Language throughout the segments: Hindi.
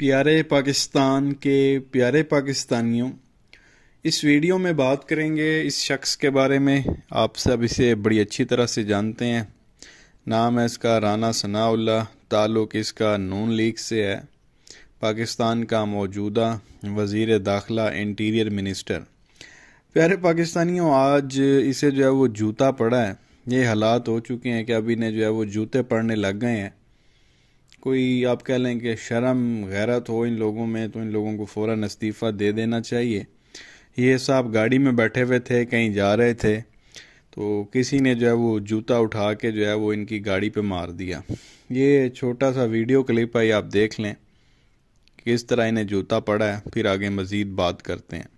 प्यारे पाकिस्तान के प्यारे पाकिस्तानियों, इस वीडियो में बात करेंगे इस शख्स के बारे में। आप सब इसे बड़ी अच्छी तरह से जानते हैं। नाम है इसका राना सनाउल्ला ताल्लुक़ इसका नून लीग से है। पाकिस्तान का मौजूदा वज़ी दाखिला इंटीरियर मिनिस्टर। प्यारे पाकिस्तानियों, आज इसे जो है वो जूता पड़ा है। ये हालात हो चुके हैं कि अभी ने जो है वो जूते पड़ने लग गए हैं। कोई, आप कह लें कि शर्म, गैरत हो इन लोगों में तो इन लोगों को फ़ौर इस्तीफ़ा दे देना चाहिए। ये साहब गाड़ी में बैठे हुए थे, कहीं जा रहे थे तो किसी ने जो है वो जूता उठा के जो है वो इनकी गाड़ी पे मार दिया। ये छोटा सा वीडियो क्लिप है आप देख लें, किस तरह इन्हें जूता पड़ा है, फिर आगे मज़ीद बात करते हैं।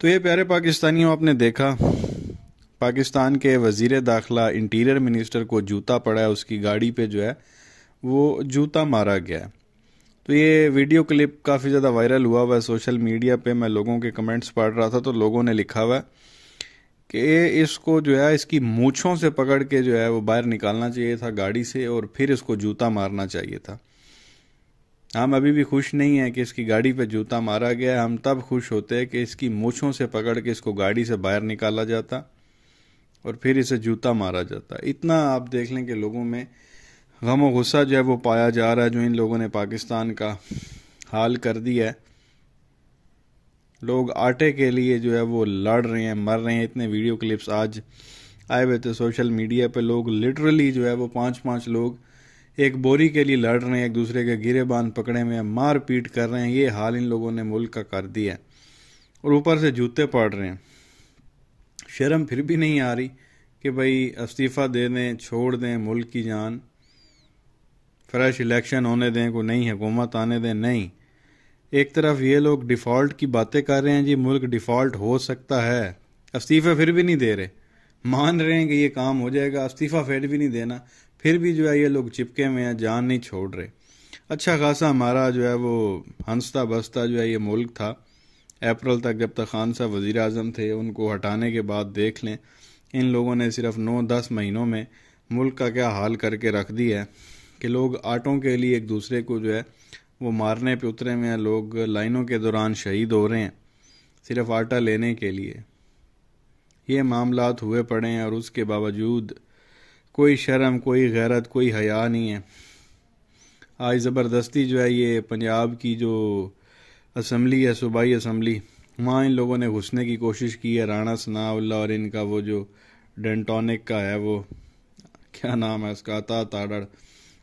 तो ये प्यारे पाकिस्तानियों, आपने देखा, पाकिस्तान के वज़ीर दाखिला इंटीरियर मिनिस्टर को जूता पड़ा है, उसकी गाड़ी पे जो है, वो जूता मारा गया है। तो ये वीडियो क्लिप काफ़ी ज़्यादा वायरल हुआ हुआ है, सोशल मीडिया पे मैं लोगों के कमेंट्स पढ़ रहा था तो लोगों ने लिखा हुआ कि इसको जो है, इसकी मूछों से पकड़ के जो है, वो बाहर निकालना चाहिए था गाड़ी से और फिर इसको जूता मारना चाहिए था। हम अभी भी खुश नहीं हैं कि इसकी गाड़ी पे जूता मारा गया हम तब खुश होते हैं कि इसकी मूछों से पकड़ के इसको गाड़ी से बाहर निकाला जाता और फिर इसे जूता मारा जाता। इतना आप देख लें कि लोगों में गम व गुस्सा जो है वो पाया जा रहा है, जो इन लोगों ने पाकिस्तान का हाल कर दिया है। लोग आटे के लिए जो है वो लड़ रहे हैं, मर रहे हैं। इतने वीडियो क्लिप्स आज आए हुए थे सोशल मीडिया पे। लोग लिटरली जो है वो पाँच पाँच लोग एक बोरी के लिए लड़ रहे हैं, एक दूसरे के गिरे बाँध पकड़े हुए मार पीट कर रहे हैं, ये हाल इन लोगों ने मुल्क का कर दिया है। और ऊपर से जूते पड़ रहे हैं। शर्म फिर भी नहीं आ रही कि भाई इस्तीफ़ा दे दें, छोड़ दें मुल्क की जान। फ्रेश इलेक्शन होने दें कोई नहीं, हुकूमत आने दें, नहीं। एक तरफ़ ये लोग डिफ़ॉल्ट की बातें कर रहे हैं, जी मुल्क डिफ़ॉल्ट हो सकता है। इस्तीफ़े फिर भी नहीं दे रहे। मान रहे हैं कि ये काम हो जाएगा, इस्तीफ़ा फिर भी नहीं देना। फिर भी जो है ये लोग चिपके में हैं, जान नहीं छोड़ रहे। अच्छा खासा हमारा जो है वो हंसता बसता जो है ये मुल्क था। अप्रैल तक जब तक खान साहब वज़ी अजम थे, उनको हटाने के बाद देख लें, इन लोगों ने सिर्फ़ नौ दस महीनों में मुल्क का क्या हाल करके रख दिया है कि लोग आटों के लिए एक दूसरे को जो है वो मारने पे उतरे हुए हैं, लोग लाइनों के दौरान शहीद हो रहे हैं, सिर्फ़ आटा लेने के लिए। ये मामला हुए पड़े हैं और उसके बावजूद कोई शर्म, कोई गैरत, कोई हया नहीं है। आज ज़बरदस्ती जो है ये पंजाब की जो असम्बली है, सूबाई असम्बली, वहाँ इन लोगों ने घुसने की कोशिश की है। राणा सनाउल्ला और इनका वो जो डेंटोनिक का है वो, क्या नाम है उसका, अता ताड़ड़,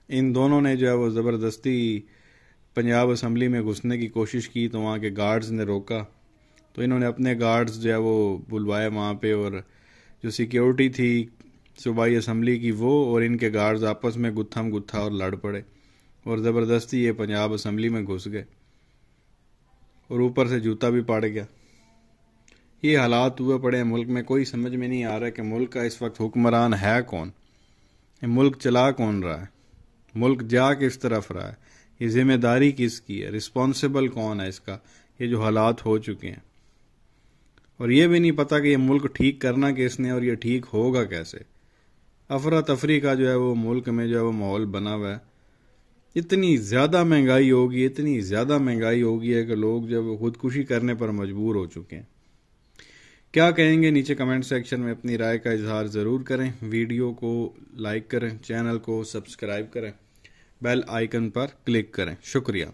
इन दोनों ने जो है वो ज़बरदस्ती पंजाब असम्बली में घुसने की कोशिश की तो वहाँ के गार्ड्स ने रोका। तो इन्होंने अपने गार्ड्स जो है वो बुलवाए वहाँ पे और जो सिक्योरिटी थी सूबाई असम्बली की वो और इनके गार्ड्स आपस में गुत्थम गुत्था और लड़ पड़े और ज़बरदस्ती ये पंजाब असम्बली में घुस गए और ऊपर से जूता भी पड़ गया। ये हालात हुए पड़े हैं मुल्क में, कोई समझ में नहीं आ रहा कि मुल्क का इस वक्त हुक्मरान है कौन? ये मुल्क चला कौन रहा है? मुल्क जा किस तरफ़ रहा है? ये ज़िम्मेदारी किसकी है? रिस्पॉन्सिबल कौन है इसका? ये जो हालात हो चुके हैं। और ये भी नहीं पता कि ये मुल्क ठीक करना किसने और ये ठीक होगा कैसे। अफरा तफरी का जो है वो मुल्क में जो है वो माहौल बना हुआ है। इतनी ज़्यादा महँगाई होगी, इतनी ज़्यादा महँगाई होगी है कि लोग जो जब खुदकुशी करने पर मजबूर हो चुके हैं। क्या कहेंगे? नीचे कमेंट सेक्शन में अपनी राय का इजहार ज़रूर करें। वीडियो को लाइक करें चैनल को सब्सक्राइब करें। बेल आइकन पर क्लिक करें। शुक्रिया।